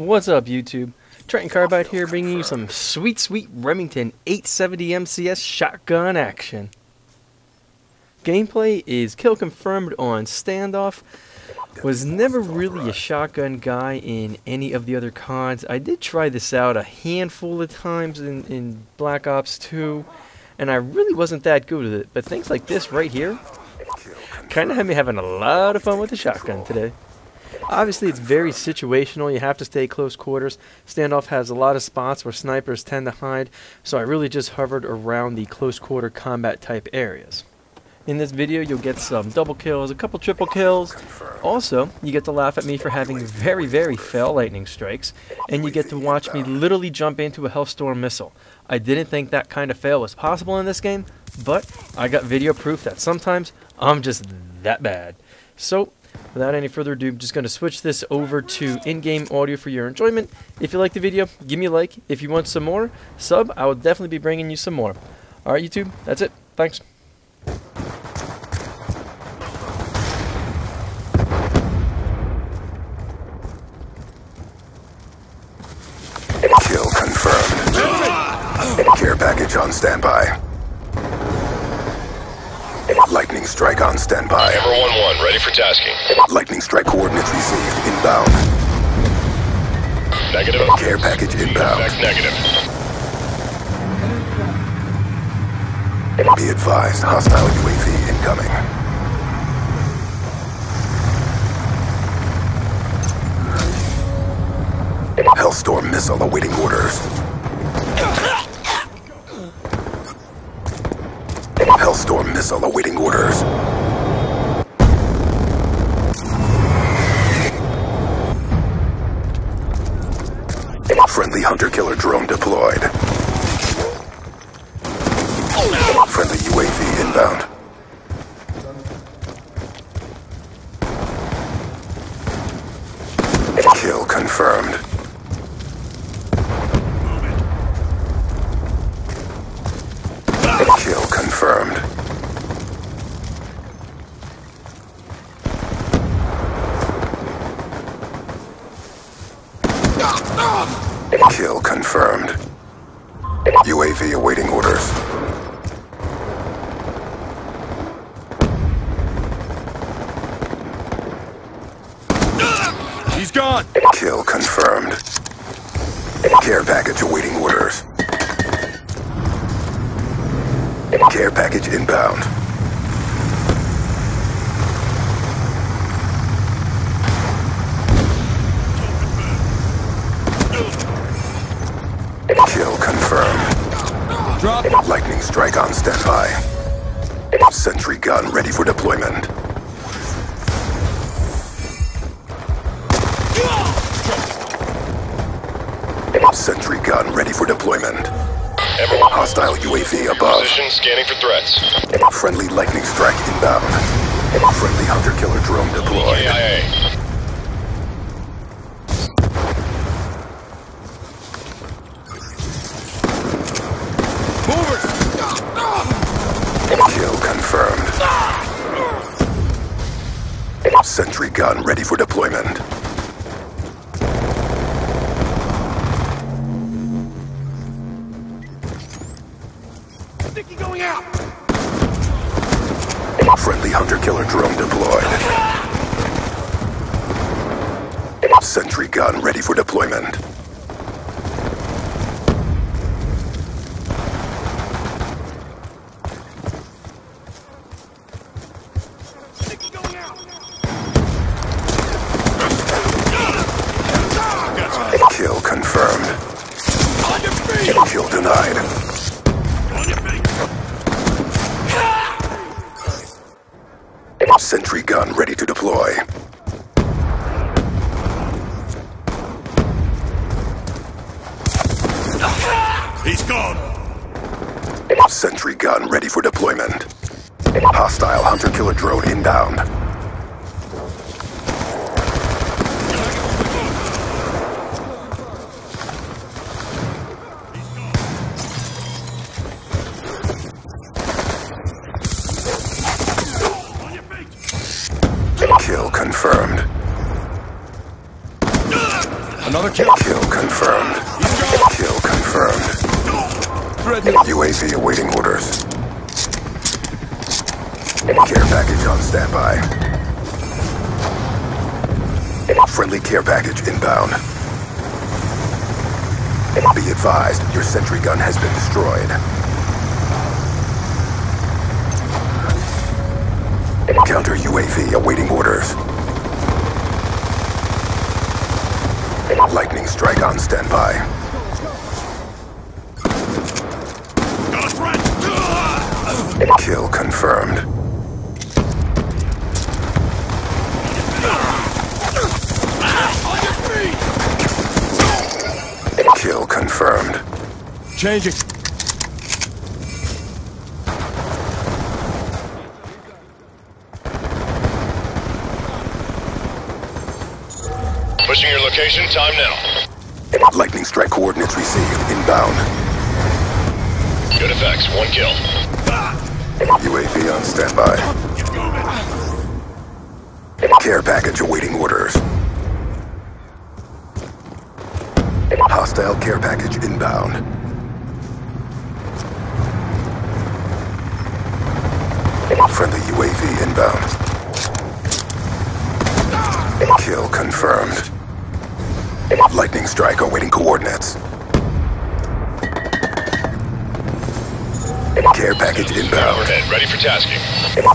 What's up YouTube? Triton Carbide here bringing you some sweet sweet Remington 870 MCS shotgun action. Gameplay is kill confirmed on standoff. Was never really a shotgun guy in any of the other CODs. I did try this out a handful of times in, in Black Ops 2 and I really wasn't that good at it. But things like this right here kind of had me having a lot of fun with the shotgun today. Obviously, it's very situational. You have to stay close quarters. Standoff has a lot of spots where snipers tend to hide, so I really just hovered around the close quarter combat type areas. In this video, you'll get some double kills, a couple triple kills. Also, you get to laugh at me for having very, very fail lightning strikes, and you get to watch me literally jump into a Hellstorm missile. I didn't think that kind of fail was possible in this game, but I got video proof that sometimes I'm just that bad. So, Without any further ado, I'm just going to switch this over to in-game audio for your enjoyment. If you like the video, give me a like. If you want some more, sub. I will definitely be bringing you some more. Alright, YouTube, that's it. Thanks. Kill confirmed. Care package on standby. Lightning strike on standby. Amber 1-1, ready for tasking. Lightning strike coordinates received. Inbound. Negative. Care package inbound. Negative. Be advised, hostile UAV incoming. Hellstorm missile awaiting orders. Hellstorm missile awaiting orders. He's gone. Kill confirmed. Care package awaiting orders. Care package inbound. Kill confirmed. Drop. Lightning strike on standby. Sentry gun ready for deployment. Sentry gun ready for deployment. 1 Hostile UAV above. position, scanning for threats. Friendly lightning strike inbound. Friendly hunter-killer drone deployed. AIA. Kill confirmed. Sentry gun ready for deployment. Drone deployed. Sentry gun ready for deployment. Sentry gun ready to deploy. He's gone. Sentry gun ready for deployment. Hostile hunter-killer drone inbound. Another kill. Kill confirmed. Kill confirmed. UAV awaiting orders. Care package on standby. Friendly care package inbound. Be advised, your sentry gun has been destroyed. Counter UAV awaiting orders. Lightning strike on standby. Kill confirmed. Kill confirmed. Changing. Your location, time now. Lightning strike coordinates received. Inbound. Good effects, one kill. UAV on standby. Care package awaiting orders. Hostile care package inbound. Friendly UAV inbound. Kill confirmed. Lightning strike awaiting coordinates. Care package inbound. Overhead, ready for tasking.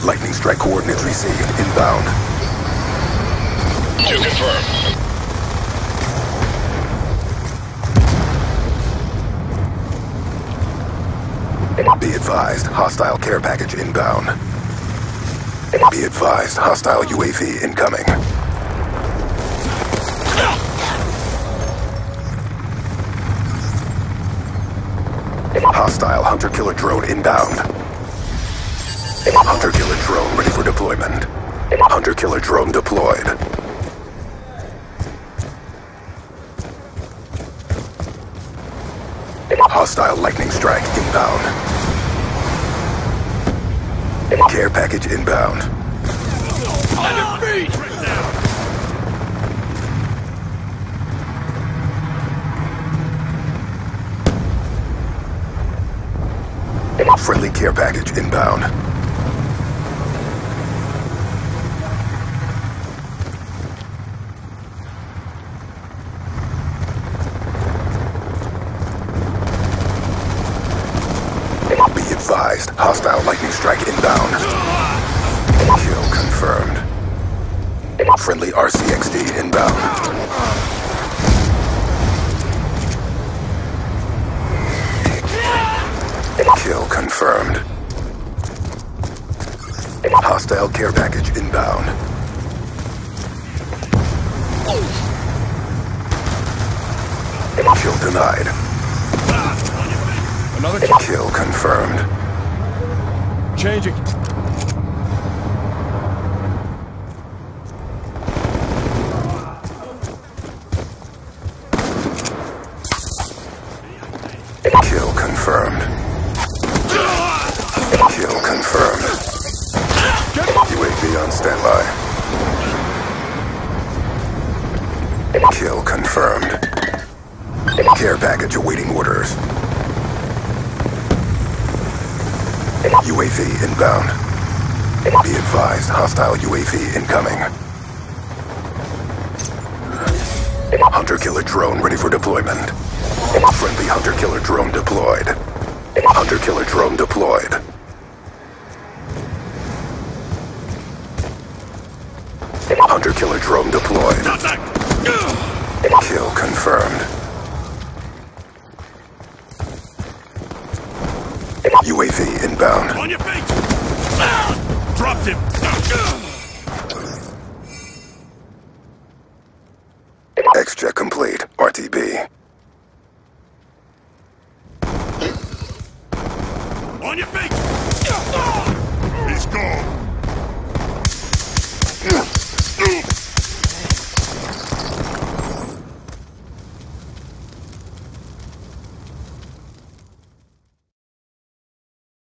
Lightning strike coordinates received. Inbound. To confirm. Be advised, hostile care package inbound. Be advised, hostile UAV incoming. Hostile hunter-killer drone inbound. Hunter-killer drone ready for deployment. Hunter-killer drone deployed. Hostile lightning strike inbound. Care package inbound. Friendly care package inbound. Hostile care package inbound. Kill denied. Another kill. Kill confirmed. Changing. Kill confirmed. Kill confirmed. UAV on standby. Kill confirmed. Care package awaiting orders. UAV inbound. Be advised, hostile UAV incoming. Hunter-killer drone ready for deployment. Friendly hunter-killer drone deployed. Hunter-killer drone deployed. Hunter-killer drone deployed. Kill confirmed. UAV inbound. On your feet. Ah! Dropped him. X-check complete. RTB. On your feet. He's gone.